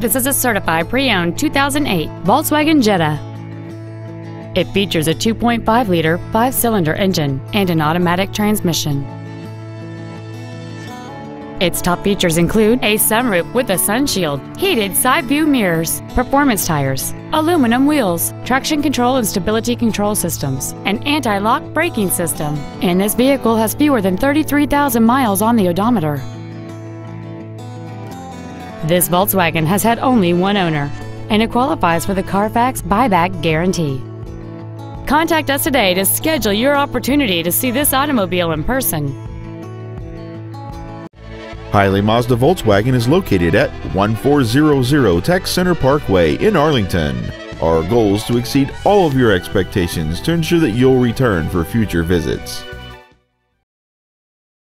This is a certified pre-owned 2008 Volkswagen Jetta. It features a 2.5-liter five-cylinder engine and an automatic transmission. Its top features include a sunroof with a sunshield, heated side view mirrors, performance tires, aluminum wheels, traction control and stability control systems, an anti-lock braking system, and this vehicle has fewer than 33,000 miles on the odometer. This Volkswagen has had only one owner, and it qualifies for the Carfax buyback guarantee. Contact us today to schedule your opportunity to see this automobile in person. Hiley Mazda Volkswagen is located at 1400 Tech Center Parkway in Arlington. Our goal is to exceed all of your expectations to ensure that you'll return for future visits.